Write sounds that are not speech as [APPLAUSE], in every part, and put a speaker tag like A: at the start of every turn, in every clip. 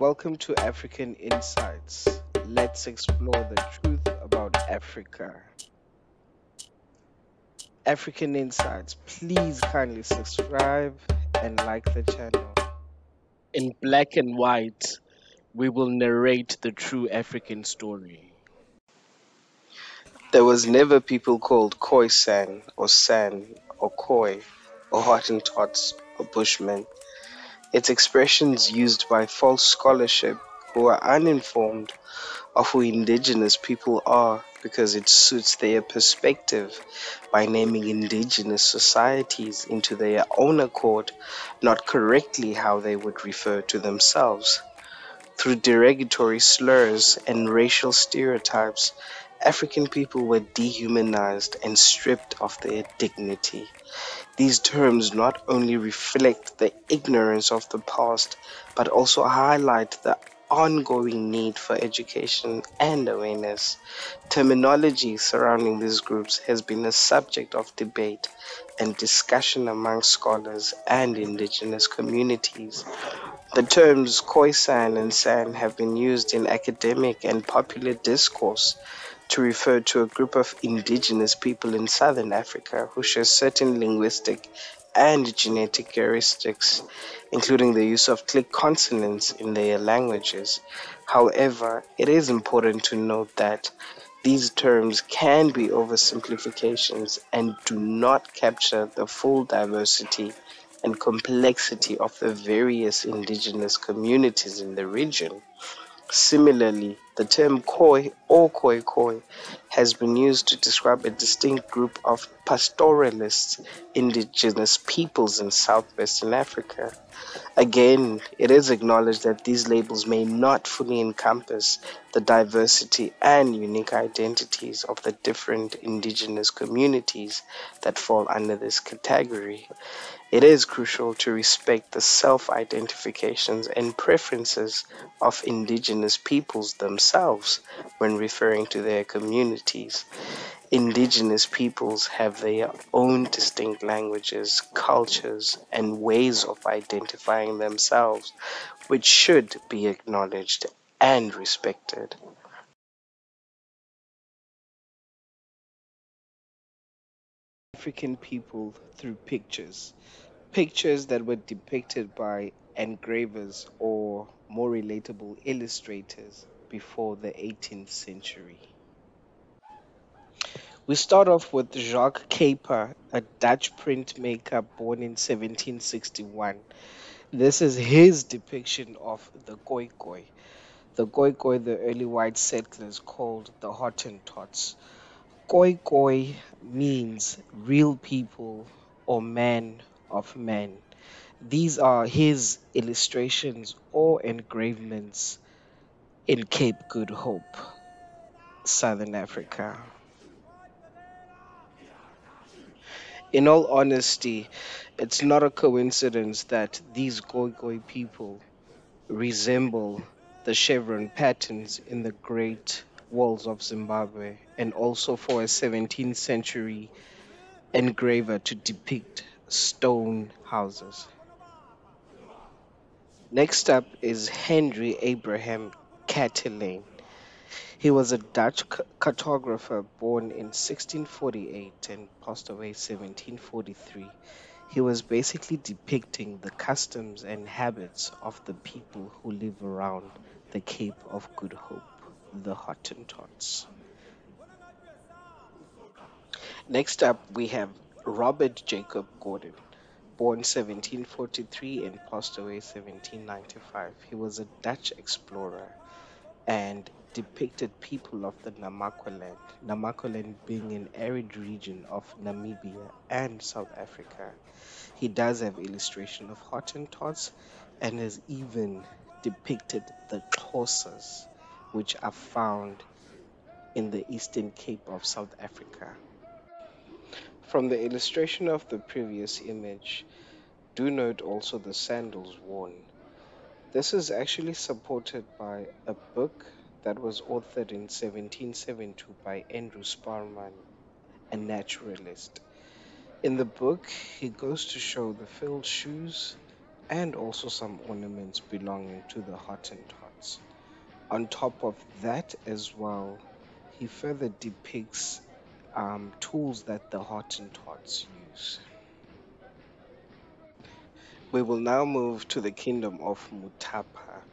A: Welcome to African Insights. Let's explore the truth about Africa. African Insights, please kindly subscribe and like the channel. In black and white, we will narrate the true African story. There was never people called Khoisan or San or Khoi or Hottentots or Bushmen. Its expressions used by false scholarship who are uninformed of who indigenous people are because it suits their perspective by naming indigenous societies into their own accord, not correctly how they would refer to themselves. Through derogatory slurs and racial stereotypes, African people were dehumanized and stripped of their dignity. These terms not only reflect the ignorance of the past, but also highlight the ongoing need for education and awareness. Terminology surrounding these groups has been a subject of debate and discussion among scholars and indigenous communities. The terms Khoisan and San have been used in academic and popular discourse to refer to a group of indigenous people in southern Africa who share certain linguistic and genetic characteristics, including the use of click consonants in their languages. However, it is important to note that these terms can be oversimplifications and do not capture the full diversity and complexity of the various indigenous communities in the region. Similarly, the term Khoi or Khoi Khoi has been used to describe a distinct group of pastoralist indigenous peoples in southwestern Africa. Again, it is acknowledged that these labels may not fully encompass the diversity and unique identities of the different indigenous communities that fall under this category. It is crucial to respect the self identifications and preferences of indigenous peoples themselves when referring to their communities. Indigenous peoples have their own distinct languages, cultures, and ways of identifying themselves, which should be acknowledged and respected. African people through pictures. Pictures that were depicted by engravers or more relatable illustrators before the 18th century. We start off with Jacques Kuyper, a Dutch printmaker born in 1761. This is his depiction of the Khoikhoi. The Khoikhoi, the early white settlers called the Hottentots. Khoikhoi means real people or men of men. These are his illustrations or engravements in Cape Good Hope, Southern Africa. In all honesty, it's not a coincidence that these Khoikhoi people resemble the chevron patterns in the great walls of Zimbabwe and also for a 17th century engraver to depict stone houses. Next up is Henry Abraham Chatelain. He was a Dutch cartographer born in 1648 and passed away 1743. He was basically depicting the customs and habits of the people who live around the Cape of Good Hope, the Hottentots. Next up, we have Robert Jacob Gordon, born 1743 and passed away 1795. He was a Dutch explorer and depicted people of the Namaqualand, Namaqualand being an arid region of Namibia and South Africa. He does have illustration of Hottentots and has even depicted the Xhosas, which are found in the Eastern Cape of South Africa. From the illustration of the previous image, do note also the sandals worn. This is actually supported by a book that was authored in 1772 by Andrew Sparrman, a naturalist. In the book, he goes to show the filled shoes and also some ornaments belonging to the Hottentots. On top of that, as well, he further depicts um, tools that the Hottentots use. We will now move to the kingdom of Mutapa.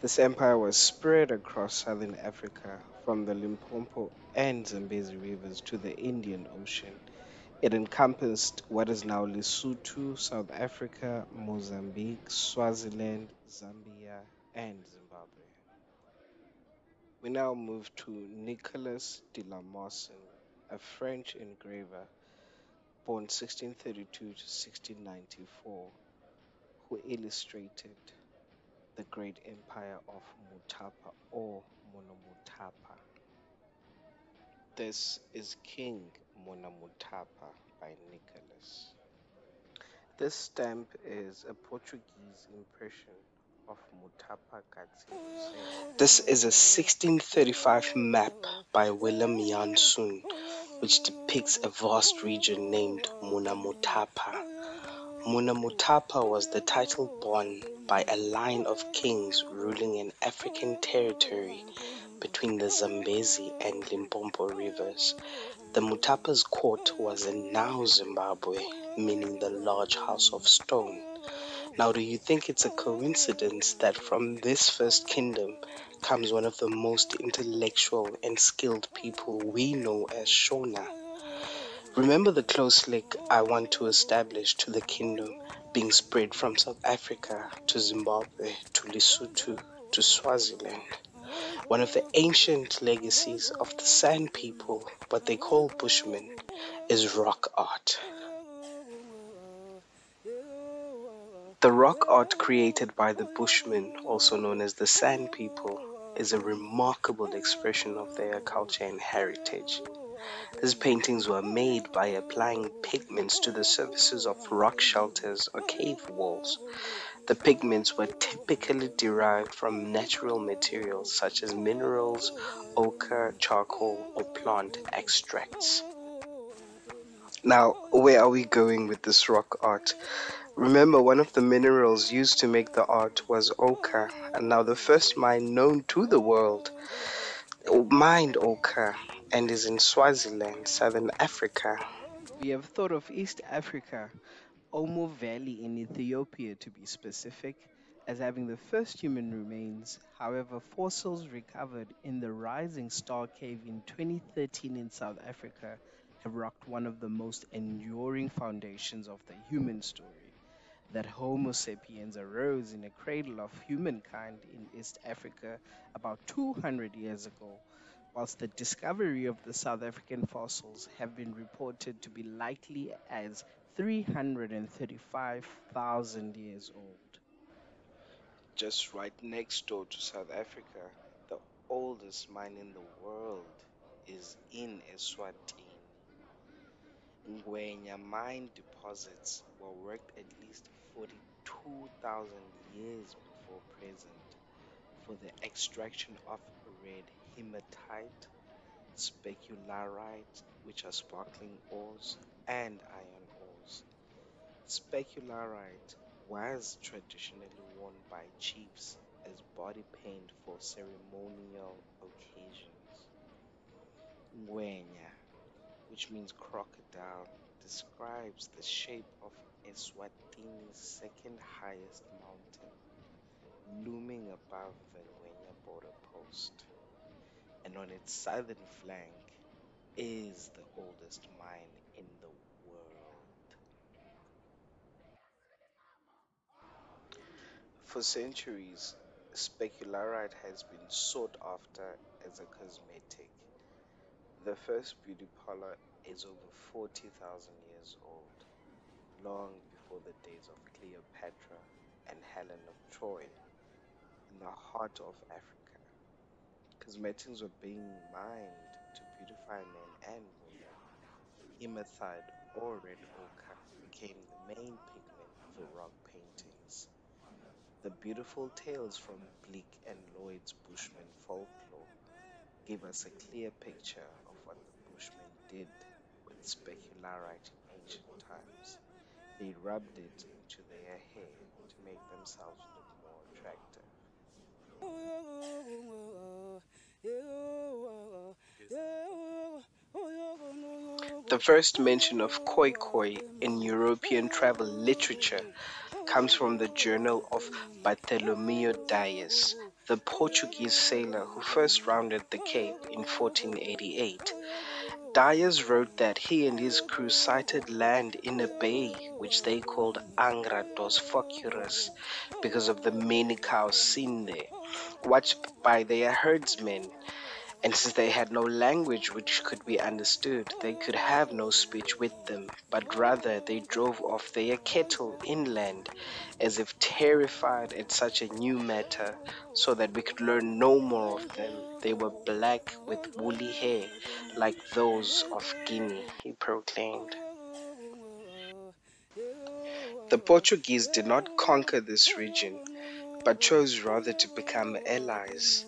A: This empire was spread across southern Africa from the Limpopo and Zambezi rivers to the Indian Ocean. It encompassed what is now Lesotho, South Africa, Mozambique, Swaziland, Zambia, and Zimbabwe. We now move to Nicolas de Larmessin, a French engraver born 1632 to 1694, who illustrated the great empire of Mutapa or Monomotapa. This is King Monomotapa by Nicholas. This stamp is a Portuguese impression of Mutapa Gadzhi. This is a 1635 map by Willem Janszoon, which depicts a vast region named Munamutapa. Munamutapa was the title borne by a line of kings ruling an African territory between the Zambezi and Limpopo rivers. The Mutapa's court was in now Zimbabwe, meaning the large house of stone. Now, do you think it's a coincidence that from this first kingdom comes one of the most intellectual and skilled people we know as Shona? Remember the close link I want to establish to the kingdom being spread from South Africa to Zimbabwe to Lesotho to Swaziland. One of the ancient legacies of the San people, what they call Bushmen, is rock art. The rock art created by the Bushmen, also known as the San people, is a remarkable expression of their culture and heritage. These paintings were made by applying pigments to the surfaces of rock shelters or cave walls. The pigments were typically derived from natural materials such as minerals, ochre, charcoal, or plant extracts. Now, where are we going with this rock art? Remember, one of the minerals used to make the art was ochre, and now the first mine known to the world mined ochre and is in Swaziland, southern Africa. We have thought of East Africa, Omo Valley in Ethiopia to be specific, as having the first human remains. However, fossils recovered in the Rising Star Cave in 2013 in South Africa have rocked one of the most enduring foundations of the human story that Homo sapiens arose in a cradle of humankind in East Africa about 200 years ago, whilst the discovery of the South African fossils have been reported to be likely as 335,000 years old. Just right next door to South Africa, the oldest mine in the world is in Eswatini. Ngwenya mine deposits were worked at least 42,000 years before present for the extraction of red hematite, specularite, which are sparkling ores, and iron ores. Specularite was traditionally worn by chiefs as body paint for ceremonial occasions. Ngwenya which means crocodile, describes the shape of Eswatini's second highest mountain, looming above the Ngwenya border post. And on its southern flank is the oldest mine in the world. For centuries, specularite has been sought after as a cosmetic the first beauty parlor is over 40,000 years old, long before the days of Cleopatra and Helen of Troy, in the heart of Africa. Cosmetics were being mined to beautify men and women. Hematite or red ochre became the main pigment for rock paintings. The beautiful tales from Bleek and Lloyd's Bushman folklore give us a clear picture of what the Bushmen did with specularite in ancient times. They rubbed it into their hair to make themselves look more attractive. The first mention of Khoikhoi in European travel literature comes from the journal of Bartholomew Dias, the Portuguese sailor who first rounded the Cape in 1488. Dias wrote that he and his crew sighted land in a bay which they called Angra dos Vaqueiros because of the many cows seen there, watched by their herdsmen and since they had no language which could be understood, they could have no speech with them, but rather they drove off their cattle inland, as if terrified at such a new matter, so that we could learn no more of them. They were black with woolly hair, like those of Guinea, he proclaimed. The Portuguese did not conquer this region, but chose rather to become allies.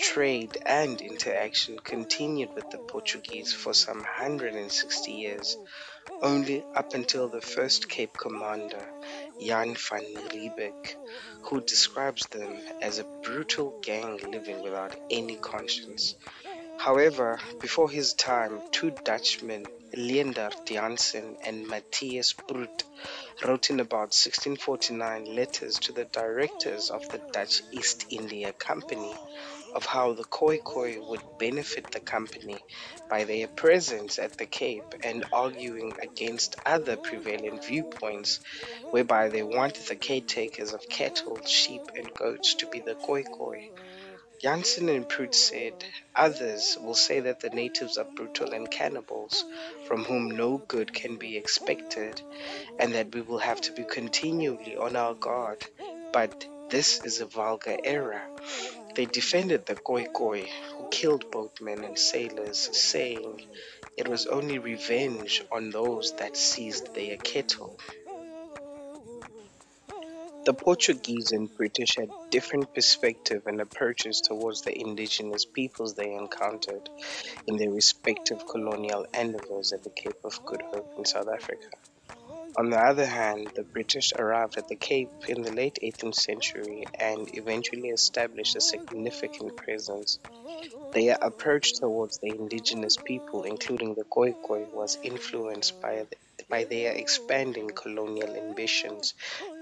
A: Trade and interaction continued with the Portuguese for some 160 years, only up until the first Cape commander, Jan van Riebeeck, who describes them as a brutal gang living without any conscience. However, before his time, two Dutchmen, Leendert Jansen and Matthias Proot, wrote in about 1649 letters to the directors of the Dutch East India Company of how the Khoikhoi would benefit the company by their presence at the Cape and arguing against other prevalent viewpoints whereby they wanted the caretakers of cattle, sheep, and goats to be the Khoikhoi. Jansen and Proot said, Others will say that the natives are brutal and cannibals, from whom no good can be expected, and that we will have to be continually on our guard. But this is a vulgar error. They defended the Khoikhoi, who killed boatmen and sailors, saying it was only revenge on those that seized their cattle. The Portuguese and British had different perspective and approaches towards the indigenous peoples they encountered in their respective colonial endeavors at the Cape of Good Hope in South Africa. On the other hand, the British arrived at the Cape in the late 18th century and eventually established a significant presence. Their approach towards the indigenous people, including the Khoikhoi, was influenced by, the, by their expanding colonial ambitions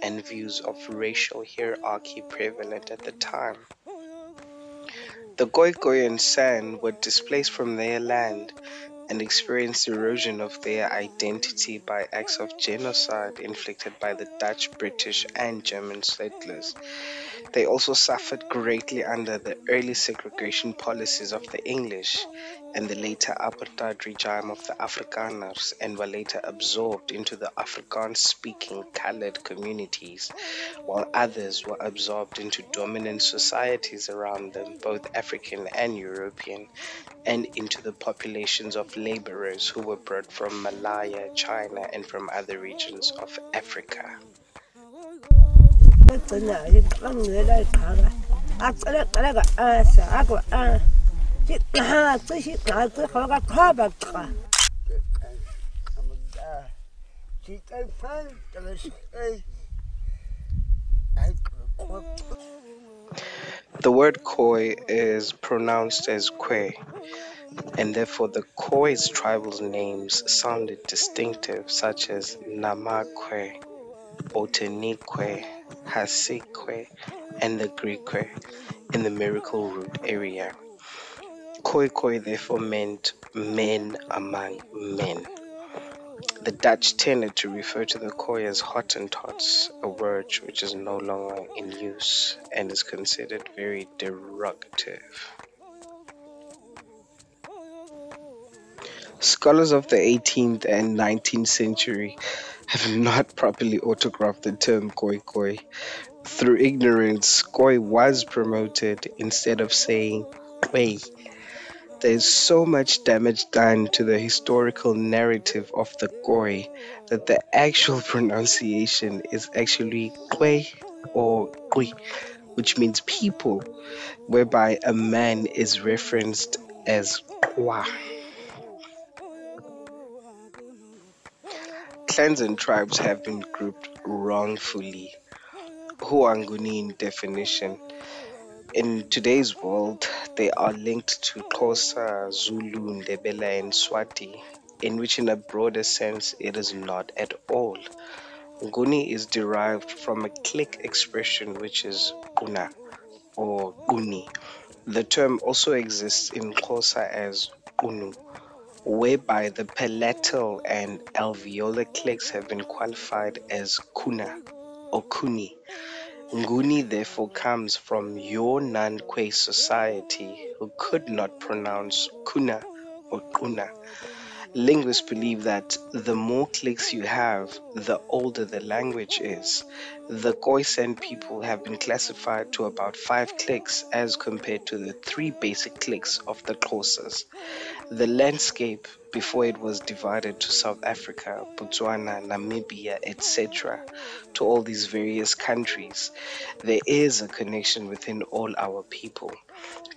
A: and views of racial hierarchy prevalent at the time. The Khoikhoi and San were displaced from their land and experienced erosion of their identity by acts of genocide inflicted by the Dutch, British, and German settlers. They also suffered greatly under the early segregation policies of the English and the later apartheid regime of the Afrikaners and were later absorbed into the Afrikaans speaking colored communities, while others were absorbed into dominant societies around them, both African and European, and into the populations of laborers who were brought from Malaya, China, and from other regions of Africa. The word Khoi is pronounced as Kwe, and therefore the Khoi's tribal names sounded distinctive, such as Namakwe, Botanikwe, Hasikwe, and the Griqua in the Miracle Root area. Khoikhoi therefore meant men among men. The Dutch tended to refer to the Khoi as Hottentots, a word which is no longer in use and is considered very derogative. Scholars of the 18th and 19th century have not properly autographed the term koi koi. Through ignorance, koi was promoted instead of saying Khoi. There's so much damage done to the historical narrative of the koi that the actual [LAUGHS] pronunciation is actually Khoi or Kui, which means people, whereby a man is referenced as Kwa. Clans and tribes have been grouped wrongfully. Who are Nguni in definition? In today's world, they are linked to Xhosa, Zulu, Ndebele, and Swati, in which, in a broader sense, it is not at all. Nguni is derived from a click expression which is Una or Guni. The term also exists in Xhosa as Unu, whereby the palatal and alveolar clicks have been qualified as Kuna or Kuni. Nguni therefore comes from your Nankwe society who could not pronounce Kuna or Kuna. Linguists believe that the more clicks you have, the older the language is. The Khoisan people have been classified to about five clicks as compared to the three basic clicks of the Xhosas. The landscape before it was divided to South Africa, Botswana, Namibia, etc., to all these various countries, there is a connection within all our people.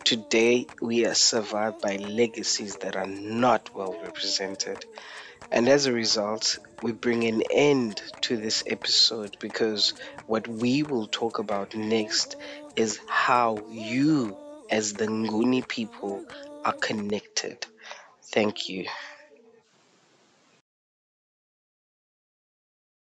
A: Today, we are survived by legacies that are not well represented. And as a result, we bring an end to this episode because what we will talk about next is how you, as the Nguni people, are connected. Thank you.